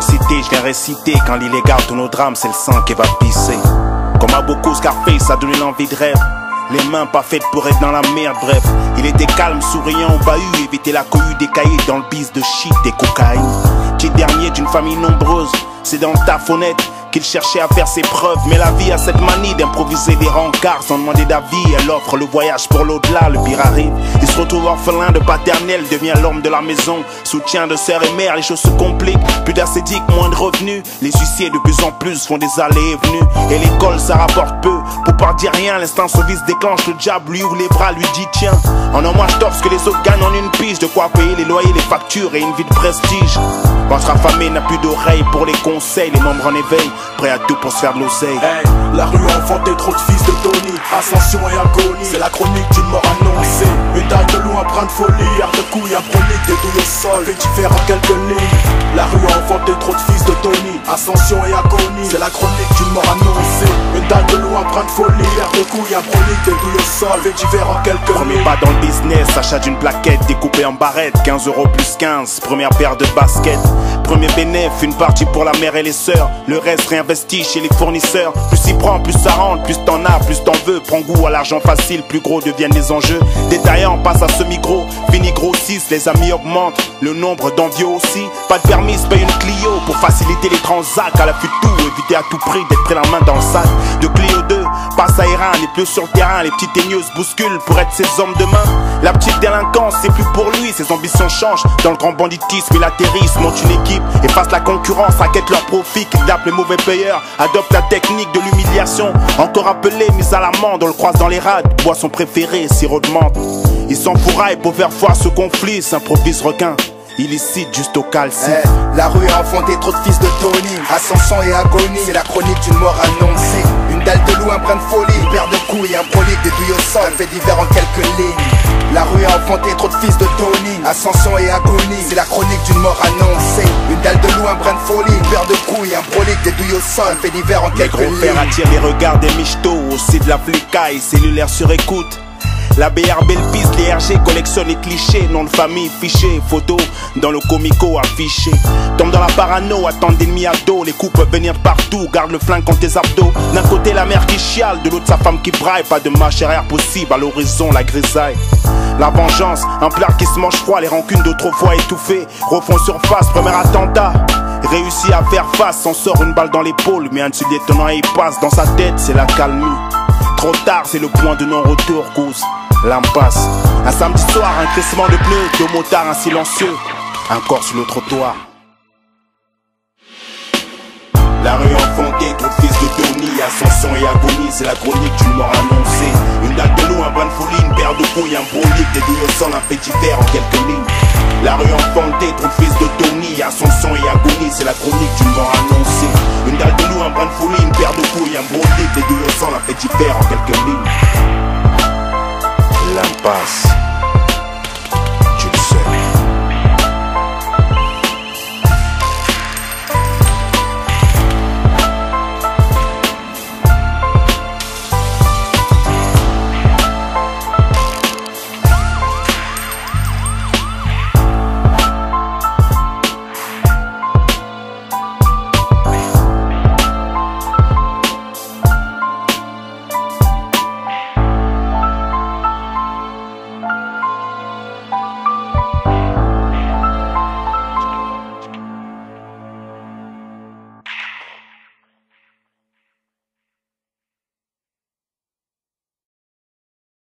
je viens réciter Quand l'illégal tous nos drames, c'est le sang qui va pisser Comme à beaucoup Scarface, ça donne une envie de rêve les mains pas faites pour être dans la merde, bref. Il était calme, souriant au bahut, éviter la cohue des cahiers dans le bis de shit et cocaïne. Petit dernier d'une famille nombreuse, c'est dans le taf honnête qu'il cherchait à faire ses preuves. Mais la vie a cette manie d'improviser des rencarts sans demander d'avis. Elle offre le voyage pour l'au-delà, le pire arrive. Il se retrouve orphelin de paternel, devient l'homme de la maison. Soutien de sœur et mère, les choses se compliquent. Plus d'acédique, moins de revenus. Les huissiers de plus en plus font des allées et venues. Et l'école, ça rapporte peu. Pour pas dire rien, l'instant service déclenche. Le diable lui ouvre les bras, lui dit tiens. En un mois, je ce que les autres gagnent en une pige. De quoi payer les loyers, les factures et une vie de prestige. Ventre affamé n'a plus d'oreilles pour les conseils, les membres en éveil prêt à tout pour se faire de l'oseille. La rue a enfanté trop de fils de Tony, ascension et agonie, c'est la chronique d'une mort annoncée. Une taille de loup, de folie, art de prolique, des douilles au sol, fait différents quelques lignes. La rue a enfanté trop de fils de Tony, ascension et agonie, c'est la chronique d'une mort annoncée. Une taille de loup, de folie, art de couilles, un prolique, fait différents quelques Premier pas dans le business, achat d'une plaquette découpée en barrette, 15 euros plus 15, première paire de baskets. Premier bénéf, une partie pour la mère et les sœurs, le reste réinvesti chez les fournisseurs. Plus s'y prend, plus ça rentre, plus t'en as, plus t'en veux. Prends goût à l'argent facile, plus gros deviennent les enjeux. Détaillant, passe à semi-gros, fini grossissent, les amis augmentent, le nombre d'envieux aussi. Pas de permis, paye une Clio pour faciliter les transacts. À la de tout, éviter à tout prix d'être pris la main dans le sac. De Clio 2, passe à Iran, les plus sur le terrain, les petites teigneuses bousculent pour être ses hommes demain. La petite délinquance, c'est plus pour lui, ses ambitions changent. Dans le grand banditisme, il atterrisse, monte une équipe efface la concurrence, raquette leur profit, kidnappe les mauvais payeurs, adopte la technique de l'humiliation. Encore appelé, mise à l'amende, on le croise dans les rades, boisson préférée, sirop de menthe. Il s'enfouraille pour faire voir ce conflit, s'improvise requin. Illicite juste au calcit. Eh, la rue a enfanté trop de fils de Tony. Ascension et agonie, c'est la chronique d'une mort annoncée. Une dalle de loup, un brin de folie, une paire de couilles, un prolique, des douilles au sol, un fait divers en quelques lignes. La rue a enfanté trop de fils de Tony. Ascension et agonie, c'est la chronique d'une mort annoncée. Une dalle de loup, un brin de folie, une paire de couilles, un prolique, des douilles au sol, un fait divers en quelques lignes. Les gros attirent les regards des michtos, aussi de la flicaille, cellulaire sur écoute. La BRB le les RG collectionne les clichés, nom de famille, fichier, photo dans le comico affiché. Tombe dans la parano, attend d'ennemis à dos, les coups peuvent venir partout, garde le flingue contre tes abdos. D'un côté la mère qui chiale, de l'autre sa femme qui braille, pas de marche possible, à l'horizon la grisaille. La vengeance, un plat qui se mange froid, les rancunes d'autrefois étouffées, refont surface, premier attentat. Réussit à faire face, s'en sort une balle dans l'épaule, mais un dessus détonnant il passe dans sa tête, c'est la calmie. Trop tard, c'est le point de non-retour, cause l'impasse. Un samedi soir, un crissement de pneus, deux motards, un silencieux, un corps sur le trottoir. La rue enfantée, trop fils de Tony, ascension et agonie, c'est la chronique d'une mort annoncée. Une dalle de loup, un brin de folie, une paire de couilles, un brolique, des sang, un petit verre en quelques lignes. La rue enfantée, trop fils de Tony, ascension et agonie, c'est la chronique d'une mort annoncée. Une dalle de loup, un brin de folie, une paire de couilles, un brolique, des